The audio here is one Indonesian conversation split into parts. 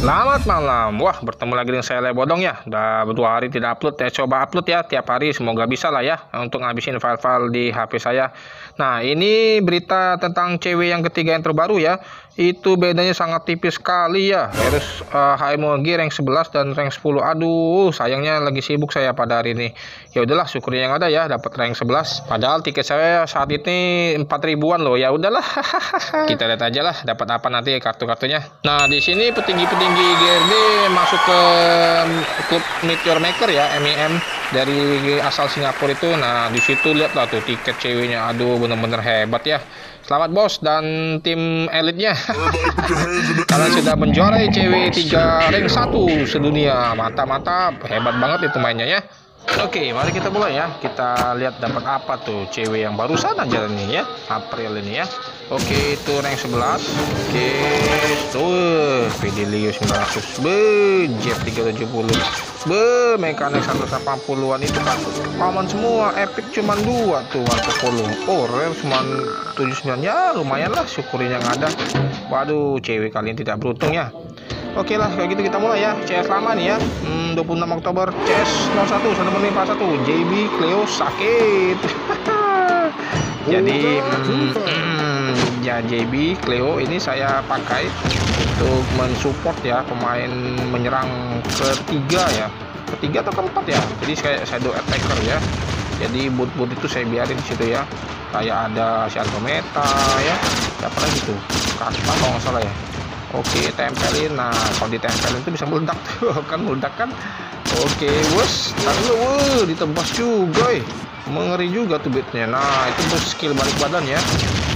Selamat malam. Wah, bertemu lagi dengan saya Lebodong ya. Udah dua hari tidak upload ya. Coba upload ya tiap hari. Semoga bisa lah ya untuk ngabisin file-file di HP saya. Nah, ini berita tentang cewek yang ketiga yang terbaru ya. Itu bedanya sangat tipis sekali ya. Harus uh, HMOG rank 11 dan rank 10. Aduh, sayangnya lagi sibuk saya pada hari ini. Ya udahlah, syukurnya yang ada ya dapat rank 11. Padahal tiket saya saat ini 4 ribuan loh. Ya udahlah. Kita lihat aja lah dapat apa nanti kartu-kartunya. Nah, di sini petinggi-petinggi tinggi GRD masuk ke klub Meteor Maker ya MIM dari asal Singapura itu nah di situ lihatlah tuh tiket ceweknya aduh bener-bener hebat ya selamat bos dan tim elitnya. Kalian sudah menjuarai cewek tiga ring satu sedunia. Mata-mata hebat banget itu mainnya ya Oke, mari kita mulai ya. Kita lihat dapat apa tuh cewek yang barusan aja nih ya. April ini ya. Oke, itu rank 11. Oke, tuh Fidelio 900. Be, Jet 370. Be, mekanik 180-an itu kan common semua. Epic cuman dua tuh Marco Polo. Oh, rare cuma 79 ya, lumayan lah syukurin yang ada. Waduh, cewek kalian tidak beruntung ya. Oke lah, kayak gitu kita mulai ya. CS lama nih ya. Hmm, 26 Oktober CS 01 satu menit 41 JB Cleo sakit. Jadi hmm, ya JB Cleo ini saya pakai untuk mensupport ya pemain menyerang ketiga ya. Ketiga atau keempat ya. Jadi kayak shadow attacker ya. Jadi boot-boot itu saya biarin di situ ya. Kayak ada si Meta ya. Siapa lagi tuh? Kaspa kalau nggak salah ya oke tempelin. Nah kalau ditempelin itu bisa meledak tuh. Kan meledak kan? Oke bos taruh dulu ditebas juga eh. mengeri juga tuh bitnya. Nah itu bos skill balik badan ya.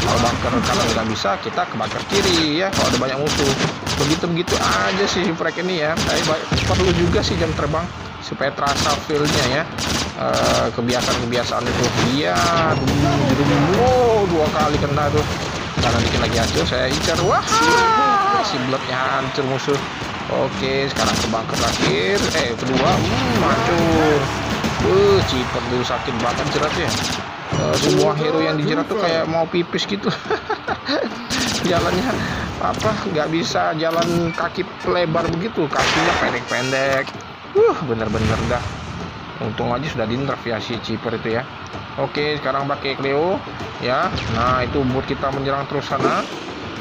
Kalau bunker kanan nggak bisa kita ke bunker kiri ya kalau ada banyak musuh. Begitu begitu aja sih frag ini ya. Tapi perlu juga sih jam terbang supaya terasa feelnya ya. Uh, kebiasaan-kebiasaan itu. Iya wow dua kali kena tuh. Karena bikin lagi hancur saya incar wah si bloodnya hancur musuh. Oke sekarang ke bunker terakhir eh kedua hmm, hancur. Uh cipet dulu sakit banget jeratnya. Uh, semua hero yang dijerat tuh kayak mau pipis gitu. Jalannya apa nggak bisa jalan kaki lebar begitu. Kakinya pendek-pendek. Uh bener-bener dah. Untung aja sudah di ya si Ciper itu ya. Oke sekarang pakai Cleo. Ya nah itu buat kita menyerang terus sana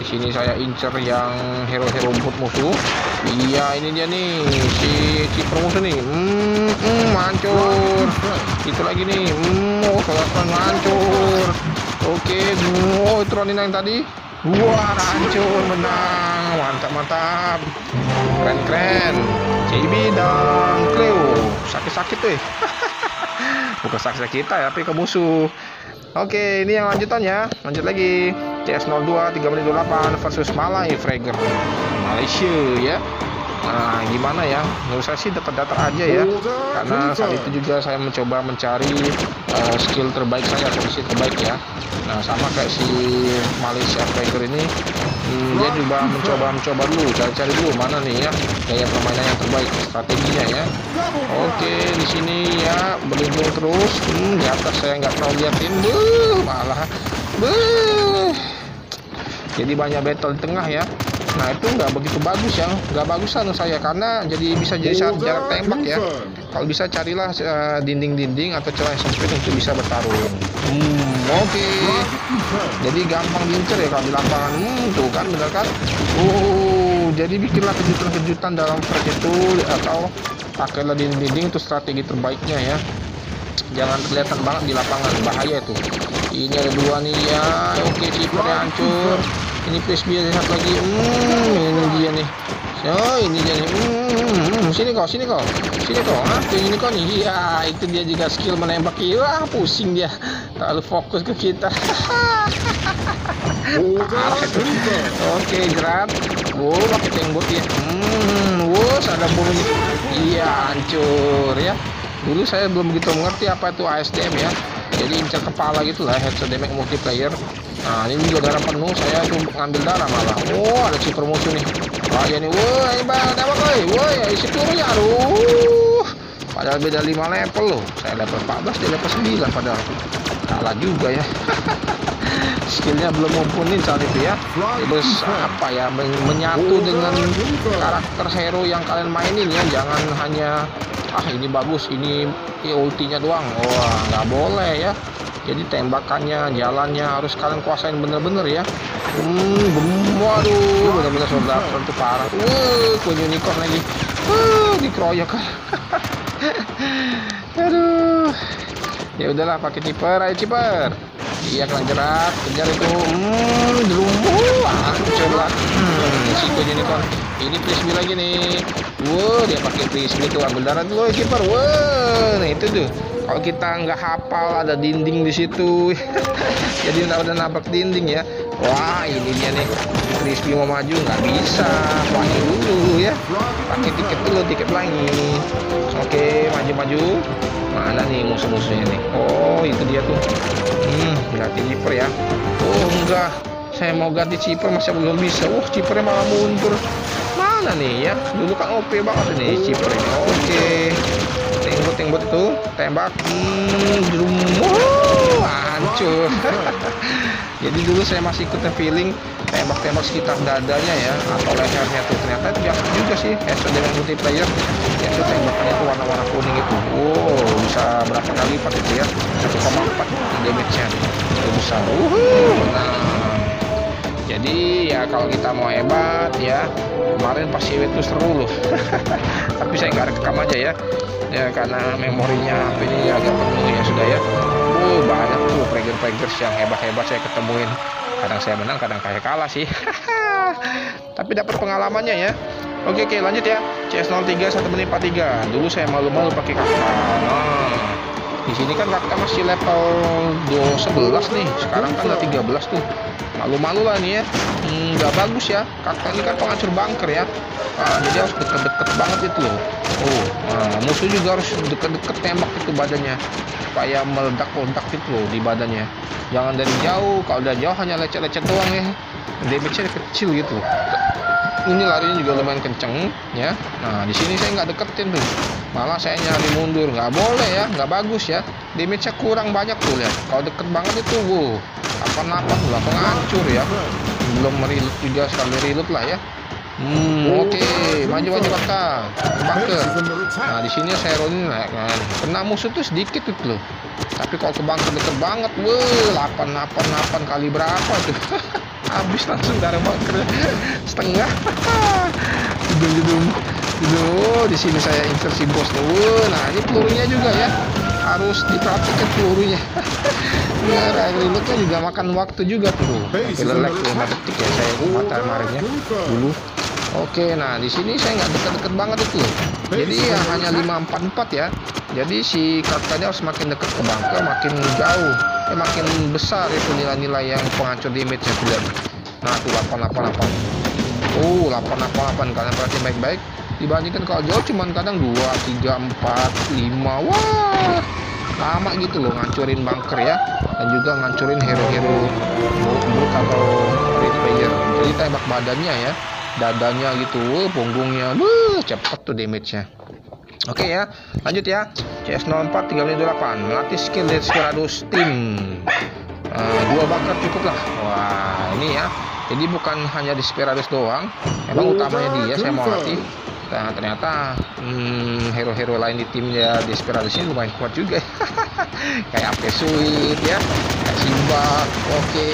di sini saya incer yang hero-hero bot musuh. Iya ini dia nih si Ciper musuh nih. Hmm, hmm hancur. Itu lagi nih. Hmm, oh hancur. Oke oh itu Ronin yang tadi. Wah hancur menang. Mantap mantap. Keren keren. CB dan Cleo. Sakit-sakit tuh bukan sakit kita ya tapi ke musuh. Oke ini yang lanjutannya. Lanjut lagi CS02 3 menit 28 versus Malay Frager Malaysia ya Nah, gimana ya? Menurut saya sih datar-datar aja ya. Karena saat itu juga saya mencoba mencari uh, skill terbaik saya, kondisi terbaik ya. Nah, sama kayak si Malaysia Frager ini, hmm, dia juga mencoba-mencoba dulu, cari-cari dulu mana nih ya gaya permainan yang terbaik, strateginya ya. Oke, di sini ya berlindung terus. Hmm, di atas saya nggak terlalu liatin, buh, malah, buh. Jadi banyak battle di tengah ya. Nah itu nggak begitu bagus ya nggak bagusan saya karena jadi bisa jadi saat jarak tembak ya. kalau bisa carilah eh, dinding-dinding uh, atau celah sempit untuk bisa bertarung. Hmm, oke. Okay. jadi gampang diincer ya kalau di lapangan. Hmm, tuh kan benar kan? Uh jadi bikinlah kejutan-kejutan dalam frag itu atau pakailah dinding-dinding itu strategi terbaiknya ya. Jangan kelihatan banget di lapangan bahaya itu. Ini ada dua nih ya. Oke cipernya hancur ini PSB ada satu lagi. Hmm ini dia nih. Oh ini dia nih? Hmm, sini kau sini kau. Sini kau. Ah ini kau nih. Ya itu dia juga skill menembak. Wah pusing dia. Terlalu fokus ke kita. Oke jerat wow pakai tembok ya hmm wow ada bulunya iya hancur ya. Dulu saya belum begitu mengerti apa itu ASDM ya. Jadi incar kepala gitu lah headset damage multiplayer nah ini juga darah penuh saya tuh ngambil darah malah. Oh ada super musuh nih. Bahaya nih woi bang tembak woi woi isi turunnya aduh. Padahal beda 5 level loh. Saya level 14 dia level 9 padahal. Kalah juga ya. Skillnya belum mumpuni saat itu ya. Terus apa ya menyatu dengan karakter hero yang kalian mainin ya. Jangan hanya ah ini bagus ini ya, ultinya doang. Wah nggak boleh ya jadi tembakannya jalannya harus kalian kuasain bener-bener ya. Hmm, waduh bener-bener saudara itu parah. Wuh punya unicorn lagi. Wuh dikeroyok. Aduh. Ya udahlah pakai ciper ayo ciper iya kalian jerat kejar itu. Hmm dulu coba hmm si unicorn ini frisbee lagi nih. Wow dia pakai frisbee tuh ambil darah dulu ya ciper wow nah itu tuh. Kalau kita nggak hafal ada dinding di situ. Jadi udah udah nabrak dinding ya. Wah ini dia nih. Crispy mau maju nggak bisa. Pelangi dulu ya. Pakai tiket dulu tiket pelangi. Oke maju-maju. Mana nih musuh-musuhnya nih? Oh itu dia tuh. Hmm ganti ciper ya. Oh enggak. Saya mau ganti ciper masih belum bisa? Wah cipernya malah mundur mana nih? Ya dulu kan OP banget nih ciper ini oke. Tembok tembok itu tembak hmm, wow, hancur. Jadi dulu saya masih ikutin feeling tembak-tembak sekitar dadanya ya atau lehernya tuh. Ternyata itu biasa juga sih headshot dengan multiplayer. Itu tembakannya itu warna-warna kuning itu. Wow bisa berapa kali itu ya? 1,4 damage nya itu besar uh, nah jadi ya kalau kita mau hebat ya kemarin pas itu seru loh. Tapi saya nggak rekam aja ya. Ya karena memorinya HP ini agak penuh ya sudah ya. Oh banyak tuh player-players yang hebat-hebat saya ketemuin. Kadang saya menang kadang kayak kalah sih. Tapi dapat pengalamannya ya. Oke oke lanjut ya. CS03 1 menit 43 dulu saya malu-malu pakai kakak nah di sini kan kakak masih level 11 nih. Sekarang kan udah 13 tuh. Malu-malu lah nih ya. Hmm, nggak hmm, bagus ya. Kakak ini kan penghancur bunker ya. Nah, jadi harus deket-deket banget itu loh. Oh nah, musuh juga harus deket-deket tembak itu badannya. Supaya meledak-ledak itu loh di badannya. Jangan dari jauh. Kalau dari jauh hanya lecet-lecet doang ya. Damage-nya kecil gitu ini larinya juga lumayan kenceng ya. Nah di sini saya nggak deketin tuh. Malah saya nyari mundur. Nggak boleh ya. Nggak bagus ya. Damage-nya kurang banyak tuh. Lihat. Kalau deket banget itu wow apa-apa langsung hancur ya. Belum merilut juga sekali reload lah ya. Hmm, oke, okay. maju maju kakak, bunker. Nah di sini saya rolling nah, kan. Kena musuh tuh sedikit tuh loh. Tapi kalau ke bunker deket banget, wah, 8 8 8 kali berapa tuh? Habis langsung dari bunker setengah. Gedung gedung. Gedung. Di sini saya insersi bos tuh. Nah ini pelurunya juga ya harus diperhatikan pelurunya. Nah, reloadnya juga makan waktu juga tuh. Lelek 5 detik ya saya mata kemarin ya dulu Oke, nah di sini saya nggak deket-deket banget itu. Jadi ya hanya 544 ya. Jadi si kartanya harus makin dekat ke bunker, makin jauh, eh, makin besar itu nilai-nilai yang penghancur damage-nya sudah. Nah, tuh 888. Oh, 888 kalian perhatikan baik-baik. Dibandingkan kalau jauh cuman kadang 2, 3, 4, 5. Wah, lama gitu loh ngancurin bunker ya. Dan juga ngancurin hero-hero boot atau free player. Jadi tembak badannya ya dadanya gitu punggungnya wuh, cepet tuh damage-nya oke ya lanjut ya. CS04 328 melatih skill Desperados Team uh, dua bakar cukup lah. Wah ini ya. Jadi bukan hanya Desperados doang. Emang utamanya dia saya mau latih Nah, ternyata hmm, hero-hero hmm, lain di timnya Desperados ini lumayan kuat juga. kayak Ape Sweet ya, kayak Simba. Oke,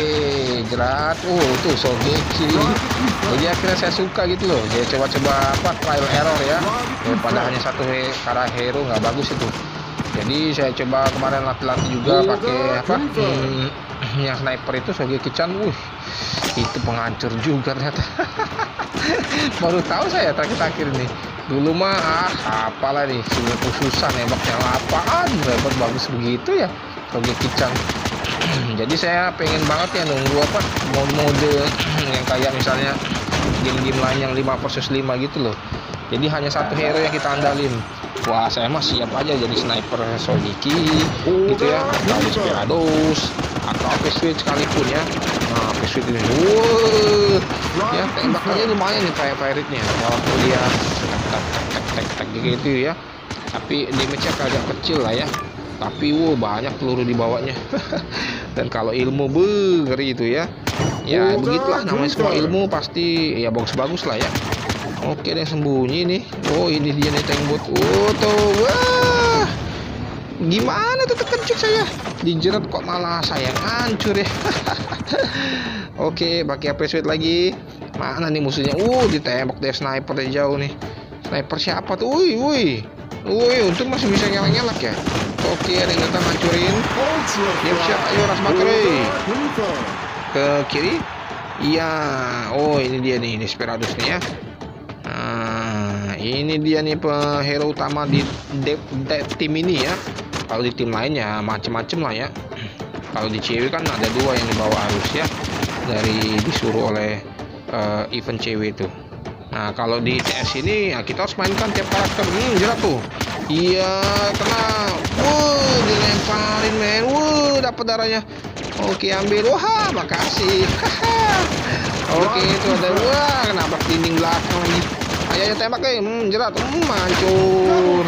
jerat. Oh, tuh Sogeki. Jadi akhirnya saya suka gitu loh. Jadi coba-coba apa trial error ya. Daripada hanya satu cara hero nggak bagus itu. Jadi saya coba kemarin latih-latih juga pakai apa? Hmm, yang sniper itu Sogeki Chan. Wih, itu penghancur juga ternyata. baru tahu saya terakhir-terakhir nih dulu mah ah apalah nih sini susah nembak yang apaan hebat bagus begitu ya Toge Kicang jadi saya pengen banget ya nunggu apa mode-mode yang kayak misalnya game-game lain yang 5 versus 5 gitu loh jadi hanya satu hero yang kita andalin. Wah saya mah siap aja jadi sniper Soliki gitu ya. Atau Desperados atau Ape Switch sekalipun ya. Nah Ape Switch ini wuh ya tembakannya lumayan nih kayak pirate-nya walaupun dia tek tek tek tek tek gitu ya. Tapi damage-nya agak kecil lah ya. Tapi wow banyak peluru di bawahnya. Dan kalau ilmu beri itu ya. Ya begitulah namanya semua ilmu pasti ya bagus-bagus lah ya oke ada yang sembunyi nih. Oh ini dia nih tank bot oh tuh. Wah. Gimana tuh terkejut saya? Dijerat kok malah saya hancur ya? Oke pakai HP sweet lagi? Mana nih musuhnya? Uh ditembak deh sniper dari jauh nih. Sniper siapa tuh? Woi woi woi untuk masih bisa ngelak-ngelak ya. Oke ada yang datang hancurin siap siap. Ayo ras ke kiri. Iya. Oh ini dia nih Desperados nih ya ini dia nih hero utama di de, de, tim ini ya. Kalau di tim lainnya macem-macem lah ya. Kalau di cewek kan ada dua yang dibawa arus ya. Dari disuruh oleh uh, event cewek itu. Nah kalau di CS ini ya kita harus mainkan tiap karakter. Hmm jelas tuh. Iya kena. Wuh dilemparin men. Wuh dapat darahnya. Oke ambil. Wah makasih. Oke itu ada. Wah kenapa dinding belakang lagi ayo ayo tembak eh. Hmm, jerat. Hmm, mancur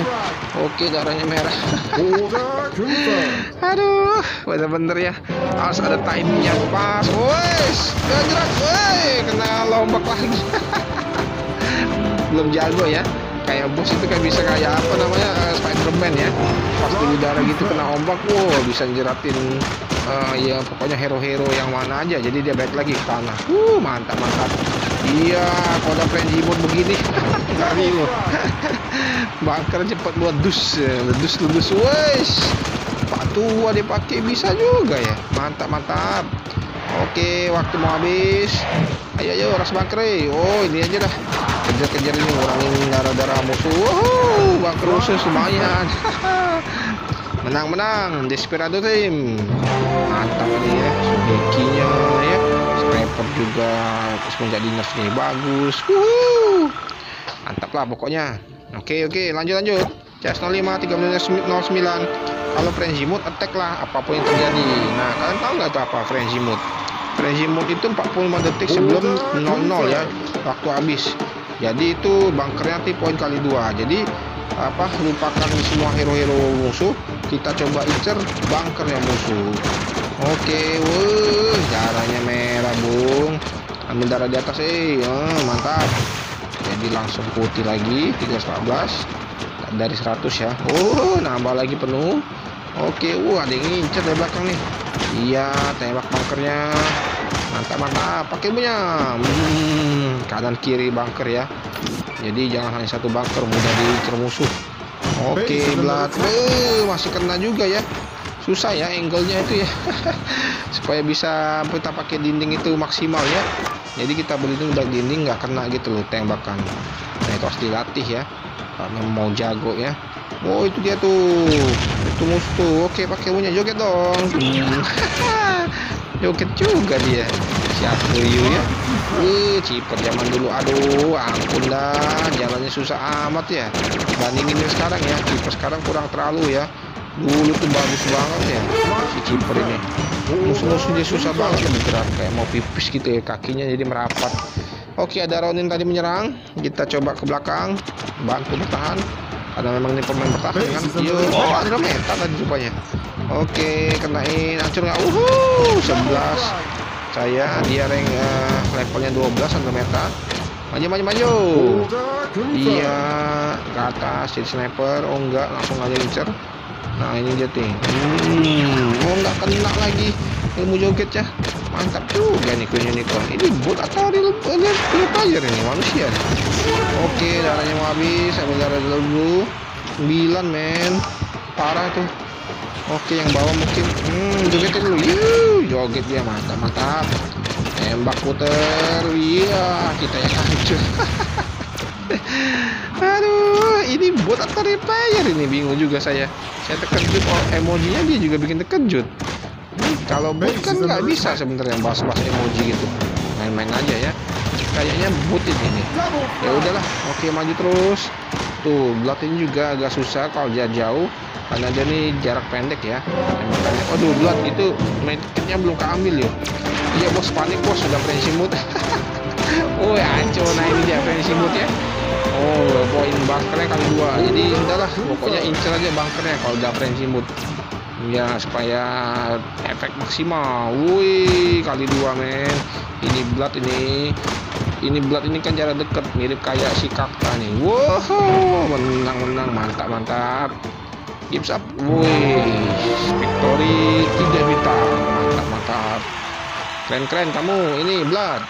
oke darahnya merah. Aduh bener-bener ya. Harus ada timingnya pas wes jerat woi kena lombak lagi. Belum jago ya. Kayak bos itu kayak bisa kayak apa namanya uh, Spiderman ya. Pas di udara gitu kena ombak wow bisa jeratin uh, ya pokoknya hero-hero yang mana aja. Jadi dia balik lagi ke tanah. Uh mantap mantap iya kalau frenzy mode begini. Ngeri loh bakar cepat dus ledus ledus wes pak tua dipakai bisa juga ya. Mantap mantap. Oke waktu mau habis. Ayo ayo ras bakre oh ini aja dah. Kejar-kejar ini ngurangin darah-darah musuh. Wow bakar khusus lumayan. Menang-menang Desperado Team. Mantap ini ya. Sugekinya ya Sniper juga. Terus menjadi ini bagus. Wuhu. mantap lah pokoknya. Oke oke lanjut lanjut. CS05 309 kalau frenzy mode attack lah apa pun yang terjadi. Nah kalian tahu nggak itu apa frenzy mode frenzy mode itu 45 detik sebelum 00 ya waktu habis. Jadi itu bunkernya nanti poin kali dua. Jadi apa lupakan semua hero-hero musuh. Kita coba incer bunkernya musuh. Oke wuh darahnya merah bung. Ambil darah di atas eh oh, mantap. Jadi langsung putih lagi 314 dari 100 ya. Oh nambah lagi penuh. Oke wah ada yang ngincer dari belakang nih. Iya tembak bunkernya. Mantap mantap. Pakai punya hmm, kanan kiri bunker ya jadi jangan hanya satu bunker mudah diincer musuh oke okay, blood eh, masih kena juga ya. Susah ya angle-nya itu ya. Supaya bisa kita pakai dinding itu maksimal ya. Jadi kita beli itu udah dinding nggak kena gitu loh tembakan. Nah itu harus dilatih ya. Kalau mau jago ya. Oh itu dia tuh. Itu musuh. Tuh oke pakai punya joget dong. Joget juga dia siapa Ryu ya? Wih, ciper zaman dulu. Aduh ampun dah. Jalannya susah amat ya. Bandingin sekarang ya. Ciper sekarang kurang terlalu ya. Dulu tuh bagus banget ya. Si ciper ini. Musuh-musuhnya susah banget bergerak kayak mau pipis gitu ya. Kakinya jadi merapat. Oke ada Ronin tadi menyerang. Kita coba ke belakang. Bantu bertahan. Karena memang ini pemain bertahan kan? yo oh ada meta tadi rupanya. Oke kenain. Hancur nggak? Uhuh 11 saya dia rank uh, levelnya 12 under meta. Maju maju maju. Iya ke atas jadi sniper. Oh enggak langsung aja incer. Nah ini dia tuh hmm, oh enggak kena lagi ilmu jogetnya mantap juga nih kuenya unicorn. Ini bot atau real, real player ini manusia nih. oke darahnya mau habis. Ambil darah dulu. 9 men. Parah tuh oke yang bawah mungkin. Hmm, jogetin dulu. Yuh, joget dia mantap mantap. Tembak puter. Iya kita yang hancur aduh ini bot atau real player ini? Bingung juga saya. Saya terkejut. Oh emojinya dia juga bikin terkejut. Kalau bot kan nggak bisa sebenarnya bahas-bahas emoji gitu. Main-main aja ya. Kayaknya bot ini nih. Ya udahlah oke maju terus. Tuh blood ini juga agak susah kalau dia jauh karena dia nih jarak pendek ya. Makanya aduh blood itu medkitnya belum keambil ya iya bos panik bos sudah frenzy mood. Oh ancur nah ini dia frenzy mood ya. Oh poin bunkernya kali dua. Jadi udahlah pokoknya incer aja bunkernya kalau udah frenzy mood. Ya supaya efek maksimal. Wih kali dua men. Ini blood ini ini blood ini kan jarak dekat mirip kayak si kakta nih. Wow menang menang mantap mantap gives up wih victory tiga bintang mantap mantap keren keren kamu ini blood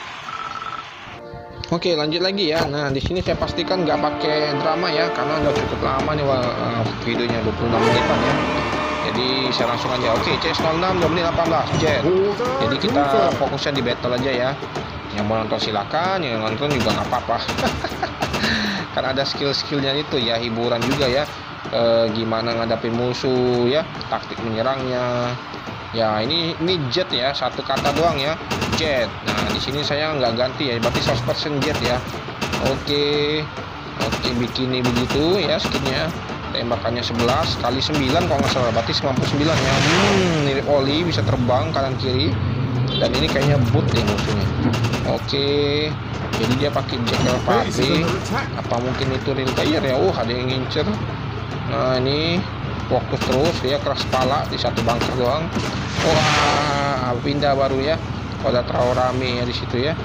Oke lanjut lagi ya. Nah di sini saya pastikan nggak pakai drama ya karena udah cukup lama nih uh, videonya 26 menitan ya. Jadi saya langsung aja. Oke CS06 2 menit 18 Jet. Jadi kita fokusnya di battle aja ya. Yang mau nonton silakan, yang nonton juga nggak apa-apa. kan ada skill-skillnya itu ya hiburan juga ya. E, gimana ngadapin musuh ya, taktik menyerangnya, ya ini ini jet ya satu kata doang ya jet. Nah di sini saya nggak ganti ya berarti 100% jet ya. Oke oke bikini begitu ya skinnya. Tembakannya 11 kali 9 kalau nggak salah berarti 99 ya. Hmm mirip oli bisa terbang kanan kiri. Dan ini kayaknya boot deh musuhnya. Oke jadi dia pakai jacket party apa mungkin itu real player ya? Oh ada yang ngincer nah ini fokus terus dia keras kepala di satu bunker doang. Wah pindah baru ya. Pada terlalu rame ya di situ ya.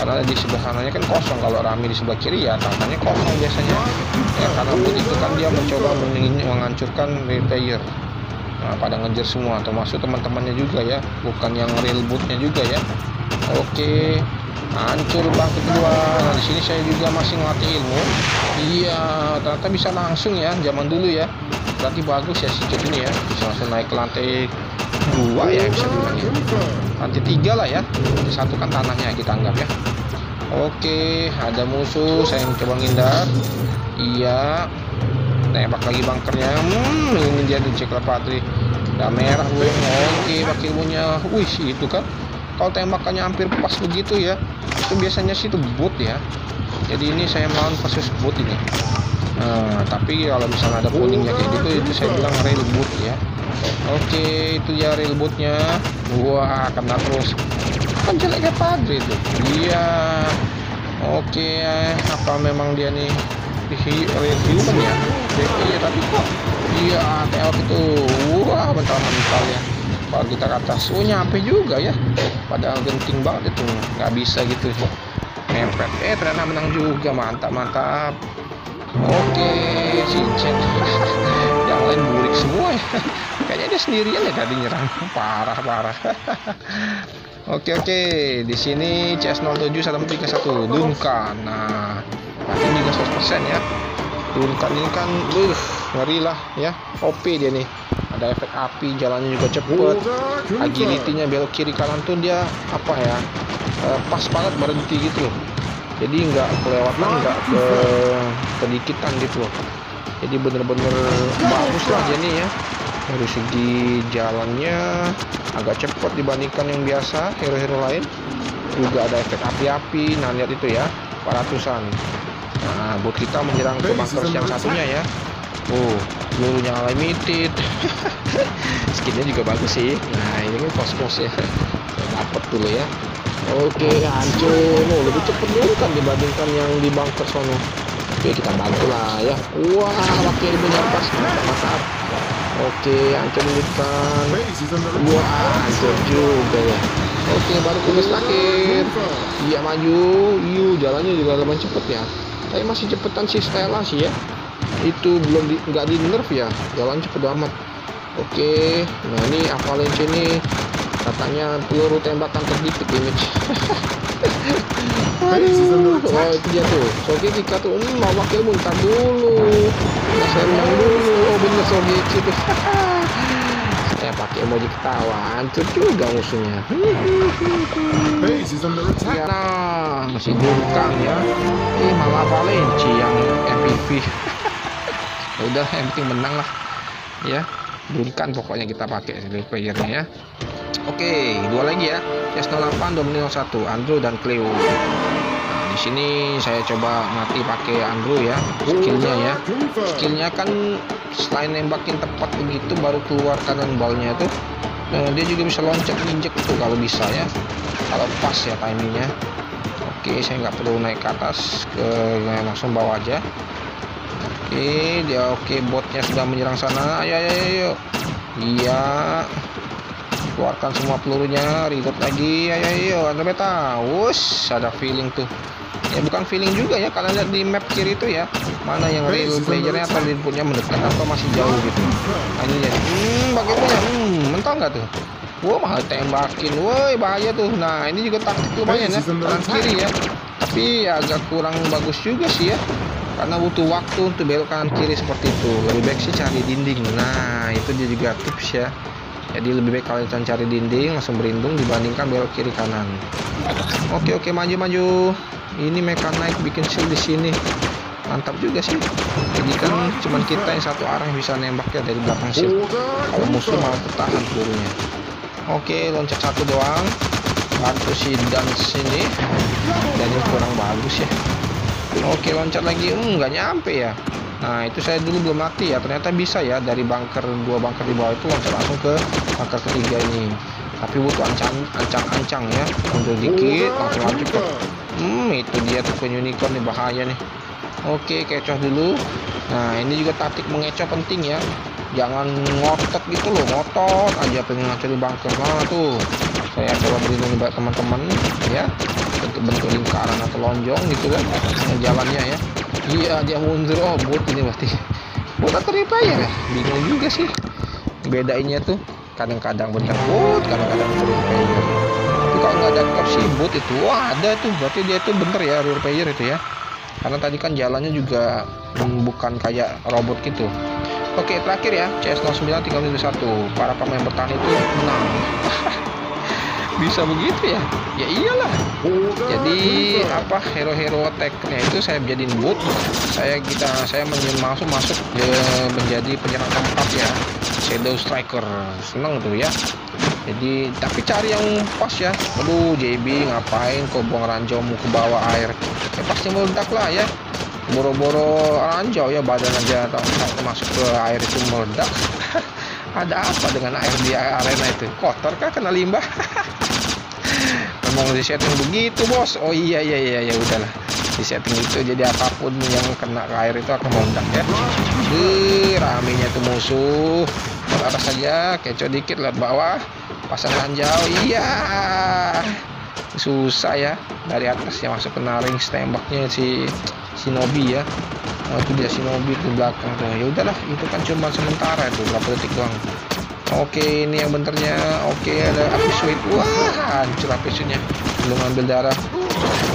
Karena di sebelah kanannya kan kosong. Kalau rame di sebelah kiri ya tangannya kosong biasanya. Ya karena begitu kan dia mencoba menghancurkan real player nah pada ngejar semua termasuk teman-temannya juga ya. Bukan yang real bootnya juga ya. Oke hancur bangku kedua. Nah di sini saya juga masih ngelatih ilmu. Iya ternyata bisa langsung ya zaman dulu ya. Berarti bagus ya si Jet ini ya. Bisa langsung naik ke lantai dua ya bisa dibilang ya lantai tiga lah ya. Lantai satu kan tanahnya kita anggap ya. Oke ada musuh saya mencoba ngindar. Iya. Tembak lagi bunkernya. Hmm ini dia di cek patri udah merah gue oke pakai ilmunya. Wih itu kan kalau tembakannya hampir pas begitu ya itu biasanya sih itu boot ya jadi ini saya melawan versus boot ini Nah, tapi kalau misalnya ada kuningnya kayak gitu itu saya bilang real boot ya. Oke, itu ya real bootnya. Wah, kena terus. Kan jeleknya Padre itu. Iya. Oke, apa memang dia nih review kan ya? Iya, tapi kok iya TLK itu wah bentar mental ya kalau kita ke atas oh juga ya padahal genting banget itu nggak bisa gitu mepet eh ternyata menang juga mantap mantap Oke, Shinchan. yang lain burik semua ya. Kayaknya dia sendirian ya tadi nyerang. Parah, parah. oke, oke. Di sini CS07 131 Duncan. Nah, ini juga 100% ya. Duncan ini kan uh, ngeri lah ya. OP dia nih. Ada efek api, jalannya juga cepet. Agility-nya belok kiri kanan tuh dia apa ya? Uh, pas banget berhenti gitu loh. Jadi nggak kelewatan nggak ke kedikitan gitu loh. Jadi bener-bener bagus lah jadi ya. Dari segi jalannya agak cepat dibandingkan yang biasa hero-hero lain. Juga ada efek api-api nah lihat itu ya 400an nah buat kita menyerang ke bunker yang satunya ya Oh, pelurunya limited. Skinnya juga bagus sih. Nah, ini kan kosmos ya. Dapat dulu ya. Oke, hancur. Oh, lebih cepat dulu kan dibandingkan yang di bunker sono. Oke, kita bantu lah ya. Wah, pakai ilmunya pas. Mantap. Oke, hancur kan. Wah, hancur juga ya. Oke, baru tulis terakhir. Iya maju. Iya, jalannya juga lumayan cepet ya. Tapi masih cepetan si Stella sih ya. Itu belum di, nggak di nerf ya. Jalan cepet amat. Oke, nah ini Avalanche ini katanya peluru tembakan terdidik image Aduh, oh itu dia tuh. Sogi jika tuh hmm, mau pakai muntah dulu. Menang dulu. Oh bener Sogi. Itu saya pakai emoji ketawa. Hancur juga musuhnya. Ya, nah masih durkang ya. Eh malah Valenci yang MVP udah yang penting menang lah ya Durkan pokoknya kita pakai playernya ya Oke, dua lagi ya. S08 Domino 1, Andrew dan Cleo. Nah, di sini saya coba mati pakai Andrew ya. Skillnya ya. Skillnya kan selain nembakin tepat begitu baru keluar kanan balnya tuh. Nah, dia juga bisa loncat injek tuh kalau bisa ya. Kalau pas ya timingnya. Oke, saya nggak perlu naik ke atas, ke langsung bawah aja. Oke, dia oke botnya sudah menyerang sana. Ayo ayo ayo. iya. Keluarkan semua pelurunya reload lagi. Ayo ayo anda beta wush ada feeling tuh. Ya bukan feeling juga ya kalian lihat di map kiri itu ya. Mana yang real playernya atau inputnya mendekat atau masih jauh gitu. Nah, ini ya hmm bagaimana hmm mental nggak tuh? Wah mahal tembakin, woi bahaya tuh. Nah ini juga taktik lumayan ya, kanan kiri ya. Tapi ya agak kurang bagus juga sih ya, karena butuh waktu untuk belok kanan kiri seperti itu. Lebih baik sih cari dinding. Nah itu dia juga tips ya. Jadi lebih baik kalian cari dinding langsung berlindung dibandingkan belok kiri kanan. Oke oke maju maju. Ini mekan naik bikin shield di sini. Mantap juga sih. Jadi kan cuman kita yang satu arah yang bisa nembak ya dari belakang shield. Kalau musuh malah tertahan pelurunya oke loncat satu doang. Bantu si dan sini dan ini kurang bagus ya oke loncat lagi. Hmm nyampe ya. Nah itu saya dulu belum mati ya. Ternyata bisa ya dari bunker dua bunker di bawah itu loncat langsung ke bunker ketiga ini. Tapi butuh ancang ancang ancang ya. Mundur dikit langsung lanjut ke hmm itu dia tuh unicorn nih bahaya nih. Oke kecoh dulu. Nah ini juga taktik mengecoh penting ya. Jangan ngotot gitu loh ngotot aja pengen ngacuri bunker. Nah tuh saya coba melindungi teman-teman ya. Bentuk-bentuk lingkaran atau lonjong gitu kan. Jalannya ya. Iya dia mundur. Oh bot ini berarti. Bot atau ya? Bingung juga sih. Bedainnya tuh kadang-kadang bener bot kadang-kadang repair tapi kalau nggak ada opsi bot itu wah ada tuh. Berarti dia itu bener ya repair itu ya. Karena tadi kan jalannya juga bukan kayak robot gitu. Oke terakhir ya. CS09 tinggal satu. Para pemain bertahan itu menang bisa begitu ya? Ya iyalah. Jadi apa hero-hero attack-nya itu saya jadiin boot saya kita saya masuk masuk ke menjadi penyerang keempat ya. Shadow striker. Seneng tuh ya. Jadi tapi cari yang pas ya. Aduh JB ngapain kok buang ranjaumu ke bawah air? Ya pasti meledak lah ya. Boro-boro ranjau ya badan aja masuk ke air itu meledak. Ada apa dengan air di arena itu? Kotor kah kena limbah memang di setting begitu bos. Oh iya iya iya ya udahlah. Di setting itu jadi apa pun yang kena ke air itu akan meledak ya. Wih, ramenya tuh musuh. Ke atas saja kecoh dikit lihat bawah. Pasang ranjau iya. Susah ya. Dari atas ya masuk kena ring tembaknya si Shinobi ya. Oh, itu dia Shinobi di belakang tuh. Ya udahlah itu kan cuma sementara itu berapa detik doang oke ini yang benternya. Oke ada api sweet. Wah hancur api sweetnya. Belum ambil darah.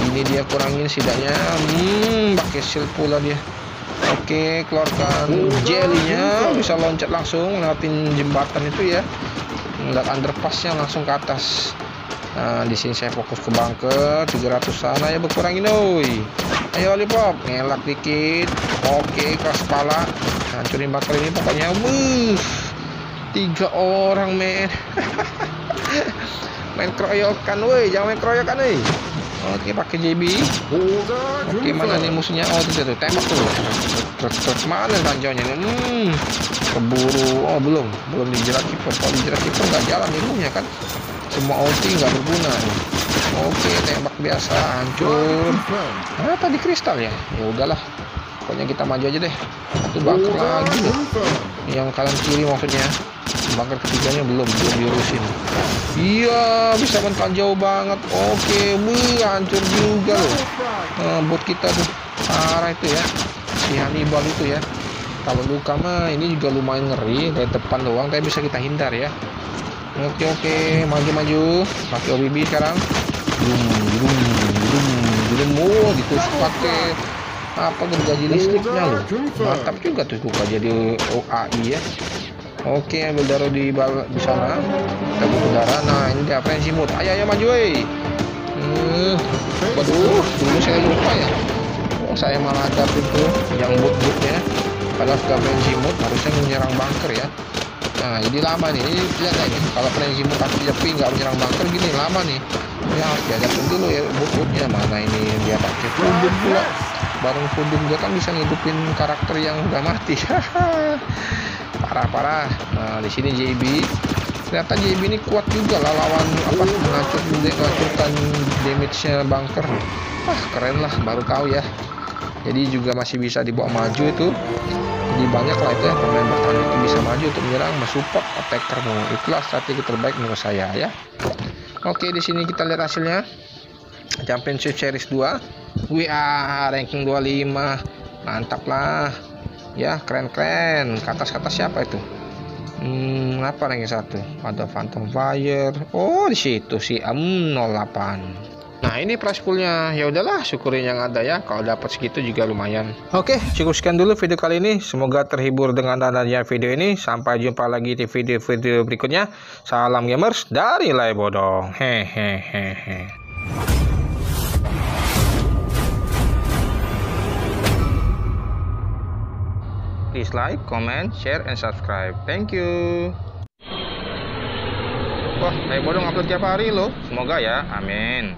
Ini dia kurangin setidaknya. Hmm pakai shield pula dia. Oke keluarkan jellynya. Bisa loncat langsung ngeliatin jembatan itu ya. Ngeliat underpassnya langsung ke atas. Nah, di sini saya fokus ke bunker. 300 sana ya berkurangin oi. Ayo lollipop, ngelak dikit. Oke, keras kepala. Hancurin bunker ini pokoknya. Wuh tiga orang men. Main keroyokan woi. Jangan main keroyokan woi. Oke pakai JB oke mana nih musuhnya? Oh itu tuh. Tembak tuh. Terus terus mana ranjaunya hmm. Keburu. Oh belum. Belum dijerat kiper kalau dijerat kiper nggak jalan ilmunya kan? Semua ulti nggak berguna. Oke tembak biasa. Hancur. Ah tadi kristal ya? Ya udahlah. Pokoknya kita maju aja deh. Satu bakar lagi loh. Yang kanan kiri maksudnya bakar ketiganya belum belum diurusin iya bisa mental jauh banget. Oke wih hancur juga loh. Nah, buat kita tuh. Arah itu ya. Si Hannibal itu ya. Kalau luka mah ini juga lumayan ngeri. Dari depan doang tapi bisa kita hindar ya. Oke oke maju maju pakai OBB sekarang. Belum belum belum belum oh ditusuk pakai apa gergaji listriknya loh. Mantap juga tuh buka jadi OAI ya oke ambil darah di di sana. Kita darah. Nah ini dia frenzy mode ayo ayo maju woi. Hmm. waduh dulu saya lupa ya. Oh saya malah ada itu yang boot bootnya padahal sudah frenzy mode harusnya menyerang bunker ya. Nah jadi lama nih. Ini lihat ini. Kalau frenzy mode tapi tapi nggak menyerang bunker gini lama nih. Ya harus dihadapin dulu ya boot bootnya mana ini dia pakai? Full pula. Bareng Fudum dia kan bisa ngidupin karakter yang udah mati parah-parah. Nah di sini JB ternyata JB ini kuat juga lah lawan apa mengacur mengacurkan damage-nya bunker. Wah keren lah baru tahu ya. Jadi juga masih bisa dibawa maju itu. Jadi banyak lah itu ya pemain bertahan itu bisa maju untuk menyerang mensupport attackermu itulah strategi terbaik menurut saya ya. Oke di sini kita lihat hasilnya. Championship Series 2 WA ranking 25 mantap lah ya keren-keren. Ke atas kata siapa itu? Hmm apa ranking satu? Ada Phantom Fire. Oh di situ si M08 Nah ini price poolnya. Ya udahlah syukurin yang ada ya. Kalau dapat segitu juga lumayan. Oke cukup sekian dulu video kali ini. Semoga terhibur dengan adanya video ini. Sampai jumpa lagi di video-video berikutnya. Salam gamers dari Lai Bodong. Hehehe. Please like, comment, share, and subscribe. Thank you. Wah, Lai Bodong upload tiap hari loh. Semoga ya. Amin.